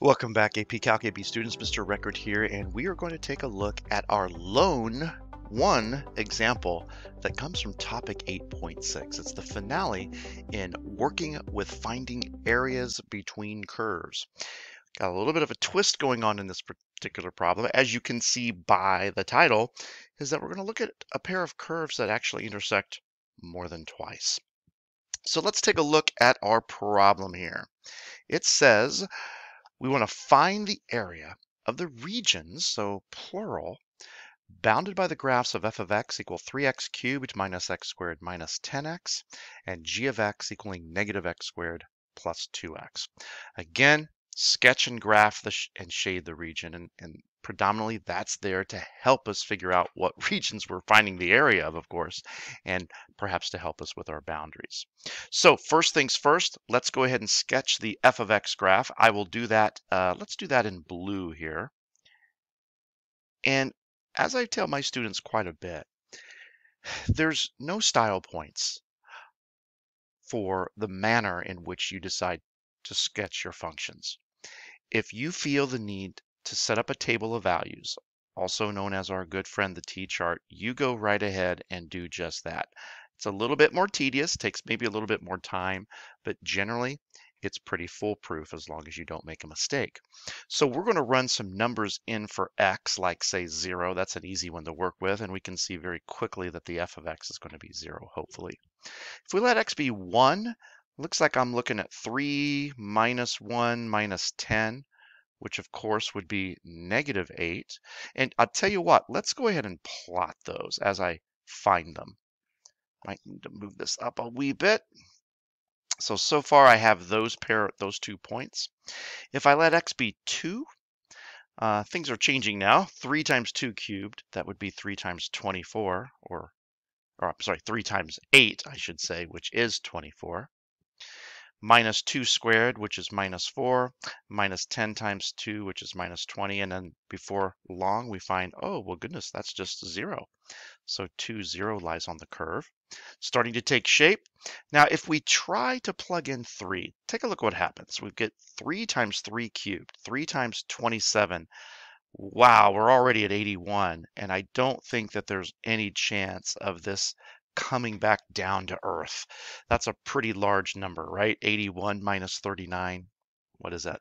Welcome back, AP Calc AB students. Mr. Record here, and we are going to take a look at our lone one example that comes from topic 8.6. It's the finale in working with finding areas between curves. Got a little bit of a twist going on in this particular problem, as you can see by the title, is that we're going to look at a pair of curves that actually intersect more than twice. So let's take a look at our problem here. It says we want to find the area of the regions, so plural, bounded by the graphs of f of x equal 3x cubed minus x squared minus 10x, and g of x equaling negative x squared plus 2x. Again, sketch and graph the sh and shade the region, and, and predominantly that's there to help us figure out what regions we're finding the area of, of course, and perhaps to help us with our boundaries. So first things first, let's go ahead and sketch the f of x graph. I will do that, uh, let's do that in blue here. And as I tell my students quite a bit, there's no style points for the manner in which you decide to sketch your functions. If you feel the need to set up a table of values, also known as our good friend the T-chart, you go right ahead and do just that. It's a little bit more tedious, takes maybe a little bit more time, but generally it's pretty foolproof as long as you don't make a mistake. So we're going to run some numbers in for x, like say 0. That's an easy one to work with, and we can see very quickly that the f of x is going to be 0, hopefully. If we let x be 1, looks like I'm looking at 3 minus 1 minus 10 which of course would be negative 8. And I'll tell you what, let's go ahead and plot those as I find them. Might need to move this up a wee bit. So, so far I have those pair, those two points. If I let x be 2, uh, things are changing now. 3 times 2 cubed, that would be 3 times 24, or, or I'm sorry, 3 times 8, I should say, which is 24 minus 2 squared, which is minus 4, minus 10 times 2, which is minus 20. And then before long, we find, oh, well, goodness, that's just 0. So 2, 0 lies on the curve. Starting to take shape. Now, if we try to plug in 3, take a look what happens. We get 3 times 3 cubed, 3 times 27. Wow, we're already at 81, and I don't think that there's any chance of this coming back down to earth. That's a pretty large number, right? 81 minus 39. What is that?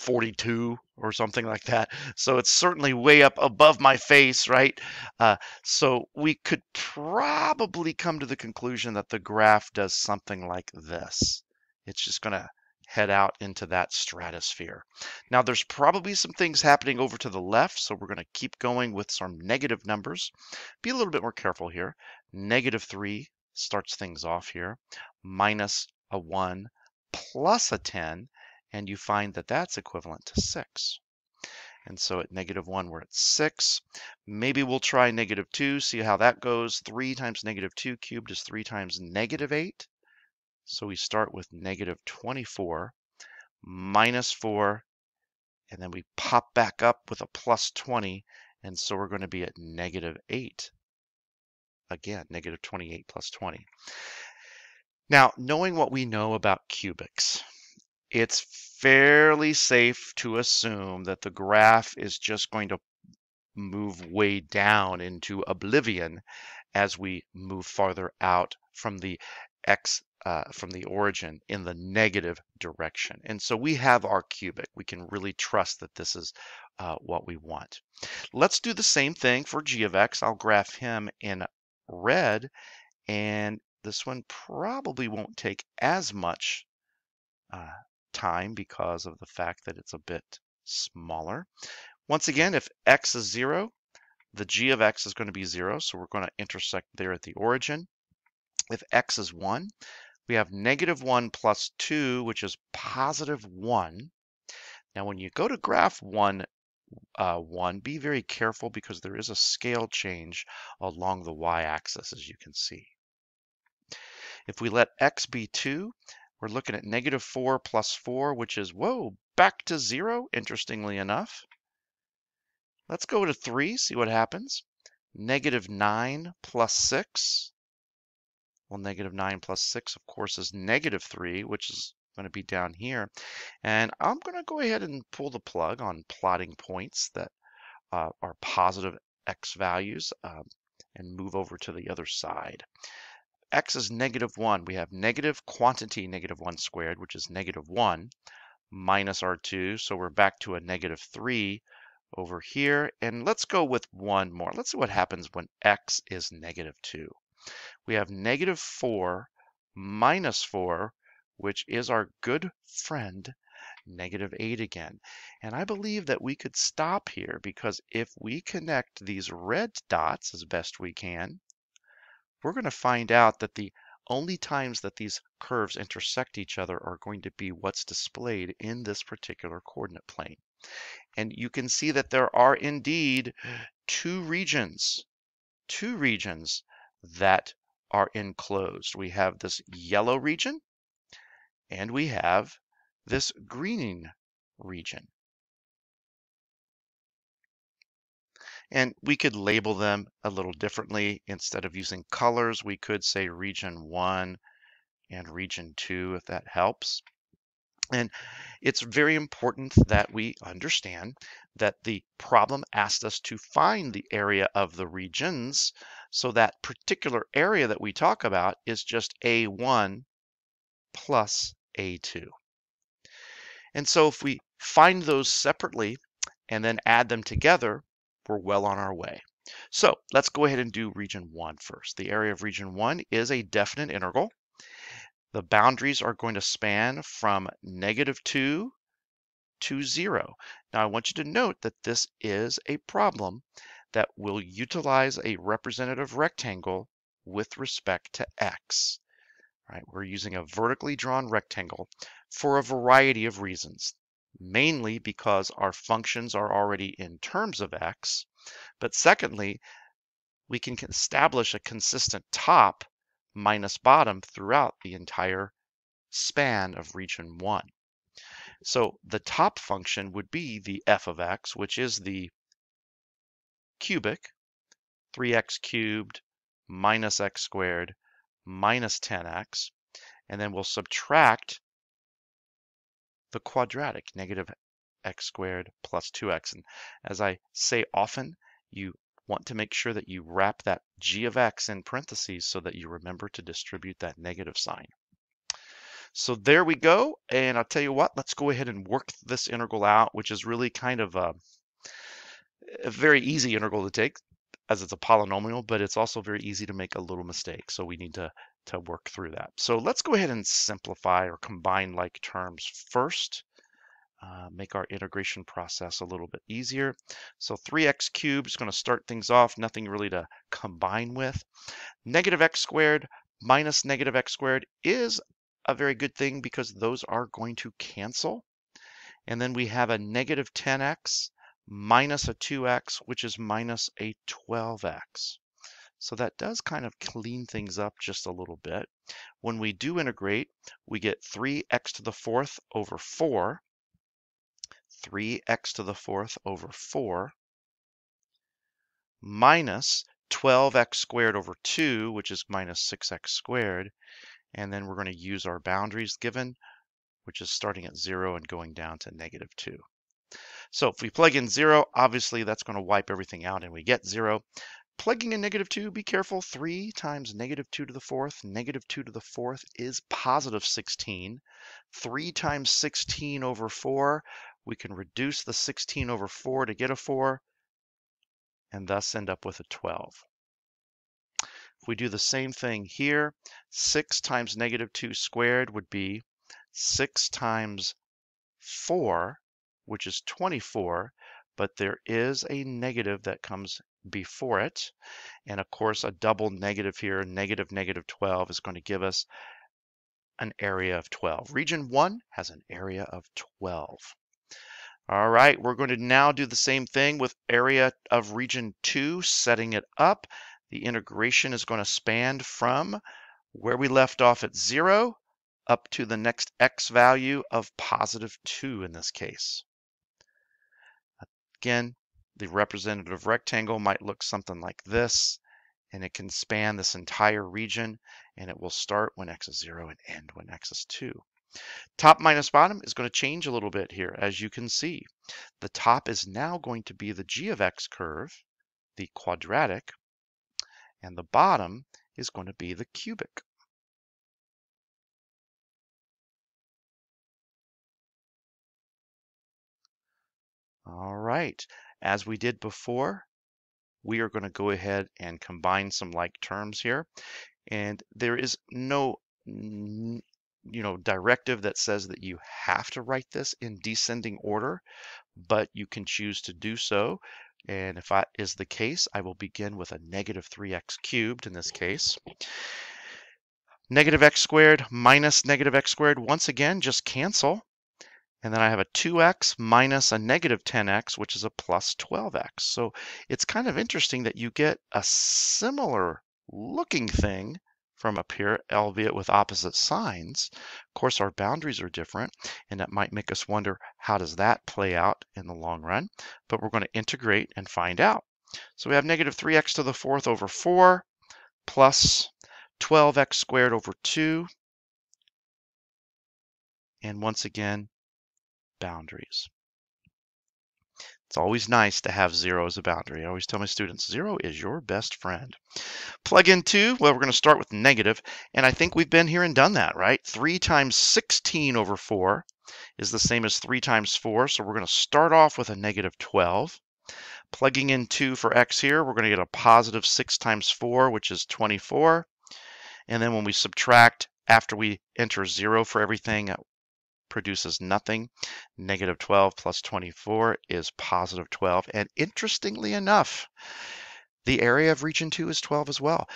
42 or something like that. So it's certainly way up above my face, right? Uh, so we could probably come to the conclusion that the graph does something like this. It's just going to head out into that stratosphere. Now there's probably some things happening over to the left, so we're going to keep going with some negative numbers. Be a little bit more careful here. Negative 3 starts things off here, minus a 1 plus a 10, and you find that that's equivalent to 6. And so at negative 1, we're at 6. Maybe we'll try negative 2, see how that goes. 3 times negative 2 cubed is 3 times negative 8. So we start with negative 24 minus 4, and then we pop back up with a plus 20, and so we're going to be at negative 8. Again, negative 28 plus 20. Now, knowing what we know about cubics, it's fairly safe to assume that the graph is just going to move way down into oblivion as we move farther out from the x uh, from the origin in the negative direction. And so we have our cubic. We can really trust that this is uh, what we want. Let's do the same thing for g of x. I'll graph him in red, and this one probably won't take as much uh, time because of the fact that it's a bit smaller. Once again, if x is 0, the g of x is going to be 0, so we're going to intersect there at the origin. If x is 1, we have negative 1 plus 2, which is positive 1. Now, when you go to graph 1, uh, 1, be very careful because there is a scale change along the y-axis, as you can see. If we let x be 2, we're looking at negative 4 plus 4, which is, whoa, back to 0, interestingly enough. Let's go to 3, see what happens. Negative 9 plus 6. Well, negative 9 plus 6, of course, is negative 3, which is going to be down here. And I'm going to go ahead and pull the plug on plotting points that uh, are positive x values um, and move over to the other side. x is negative 1. We have negative quantity negative 1 squared, which is negative 1, minus r2. So we're back to a negative 3 over here. And let's go with one more. Let's see what happens when x is negative 2. We have negative 4 minus 4, which is our good friend, negative 8 again. And I believe that we could stop here because if we connect these red dots as best we can, we're going to find out that the only times that these curves intersect each other are going to be what's displayed in this particular coordinate plane. And you can see that there are indeed two regions, two regions that are enclosed. We have this yellow region and we have this green region. And we could label them a little differently. Instead of using colors, we could say region 1 and region 2 if that helps. And it's very important that we understand that the problem asked us to find the area of the regions. So that particular area that we talk about is just A1 plus A2. And so if we find those separately and then add them together, we're well on our way. So let's go ahead and do region one first. The area of region one is a definite integral. The boundaries are going to span from negative 2 to 0. Now I want you to note that this is a problem that will utilize a representative rectangle with respect to x. Right? We're using a vertically drawn rectangle for a variety of reasons, mainly because our functions are already in terms of x, but secondly, we can establish a consistent top minus bottom throughout the entire span of region 1. So the top function would be the f of x, which is the cubic, 3x cubed minus x squared minus 10x, and then we'll subtract the quadratic, negative x squared plus 2x. And as I say often, you want to make sure that you wrap that g of x in parentheses so that you remember to distribute that negative sign. So there we go. And I'll tell you what, let's go ahead and work this integral out, which is really kind of a, a very easy integral to take as it's a polynomial, but it's also very easy to make a little mistake. So we need to, to work through that. So let's go ahead and simplify or combine like terms first uh, make our integration process a little bit easier. So 3x cubed is going to start things off, nothing really to combine with. Negative x squared minus negative x squared is a very good thing because those are going to cancel. And then we have a negative 10x minus a 2x, which is minus a 12x. So that does kind of clean things up just a little bit. When we do integrate, we get 3x to the fourth over 4 3x to the fourth over 4 minus 12x squared over 2, which is minus 6x squared. And then we're going to use our boundaries given, which is starting at 0 and going down to negative 2. So if we plug in 0, obviously that's going to wipe everything out and we get 0. Plugging in negative 2, be careful. 3 times negative 2 to the fourth. Negative 2 to the fourth is positive 16. 3 times 16 over 4 we can reduce the 16 over 4 to get a 4, and thus end up with a 12. If we do the same thing here, 6 times negative 2 squared would be 6 times 4, which is 24, but there is a negative that comes before it. And of course, a double negative here, negative negative 12, is going to give us an area of 12. Region 1 has an area of 12. All right, we're going to now do the same thing with area of region 2, setting it up. The integration is going to span from where we left off at 0 up to the next x value of positive 2 in this case. Again, the representative rectangle might look something like this, and it can span this entire region, and it will start when x is 0 and end when x is 2. Top minus bottom is going to change a little bit here, as you can see. The top is now going to be the g of x curve, the quadratic, and the bottom is going to be the cubic. All right, as we did before, we are going to go ahead and combine some like terms here. And there is no you know directive that says that you have to write this in descending order, but you can choose to do so. And if that is the case, I will begin with a negative 3x cubed in this case. Negative x squared minus negative x squared, once again, just cancel. And then I have a 2x minus a negative 10x, which is a plus 12x. So it's kind of interesting that you get a similar looking thing from up here, albeit with opposite signs. Of course, our boundaries are different, and that might make us wonder, how does that play out in the long run? But we're going to integrate and find out. So we have negative 3x to the fourth over 4 plus 12x squared over 2. And once again, boundaries. It's always nice to have zero as a boundary. I always tell my students, zero is your best friend. Plug in two, well, we're going to start with negative, and I think we've been here and done that, right? 3 times 16 over 4 is the same as 3 times 4, so we're going to start off with a negative 12. Plugging in 2 for x here, we're going to get a positive 6 times 4, which is 24. And then when we subtract after we enter 0 for everything, produces nothing. Negative 12 plus 24 is positive 12. And interestingly enough, the area of region 2 is 12 as well.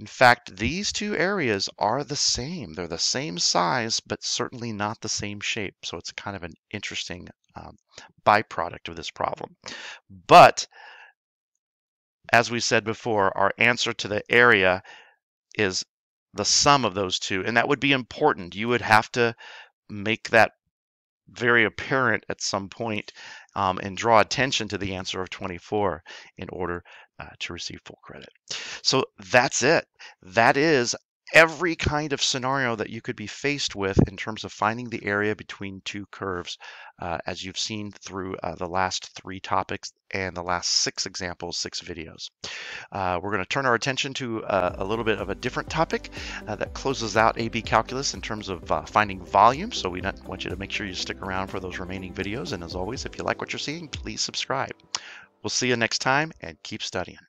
In fact, these two areas are the same. They're the same size, but certainly not the same shape. So it's kind of an interesting um, byproduct of this problem. But as we said before, our answer to the area is the sum of those two. And that would be important. You would have to make that very apparent at some point, um, and draw attention to the answer of 24 in order uh, to receive full credit. So that's it. That is every kind of scenario that you could be faced with in terms of finding the area between two curves, uh, as you've seen through uh, the last three topics and the last six examples, six videos. Uh, we're going to turn our attention to uh, a little bit of a different topic uh, that closes out AB Calculus in terms of uh, finding volume. So we want you to make sure you stick around for those remaining videos. And as always, if you like what you're seeing, please subscribe. We'll see you next time and keep studying.